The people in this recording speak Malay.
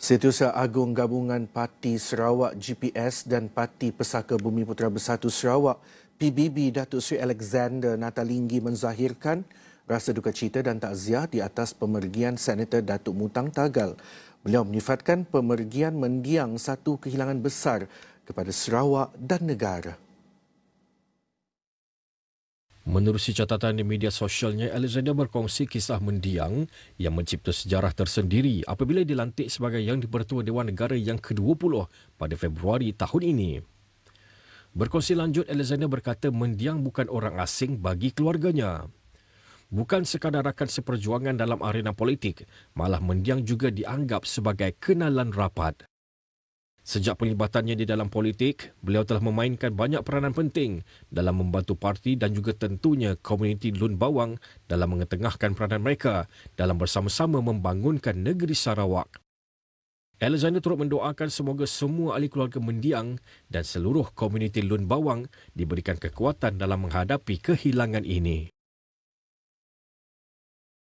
Setiausaha Agung Gabungan Parti Sarawak GPS dan Parti Pesaka Bumi Putera Bersatu Sarawak PBB Datuk Seri Alexander Natalinggi menzahirkan rasa duka cita dan takziah di atas pemergian Senator Datuk Mutang Tagal. Beliau menyifatkan pemergian mendiang satu kehilangan besar kepada Sarawak dan negara. Menerusi catatan di media sosialnya, Alexander berkongsi kisah mendiang yang mencipta sejarah tersendiri apabila dilantik sebagai Yang di-Pertua Dewan Negara yang ke-20 pada Februari tahun ini. Berkongsi lanjut, Alexander berkata mendiang bukan orang asing bagi keluarganya. Bukan sekadar rakan seperjuangan dalam arena politik, malah mendiang juga dianggap sebagai kenalan rapat. Sejak penlibatannya di dalam politik, beliau telah memainkan banyak peranan penting dalam membantu parti dan juga tentunya komuniti Lun Bawang dalam mengetengahkan peranan mereka dalam bersama-sama membangunkan negeri Sarawak. Alexander turut mendoakan semoga semua ahli keluarga mendiang dan seluruh komuniti Lun Bawang diberikan kekuatan dalam menghadapi kehilangan ini.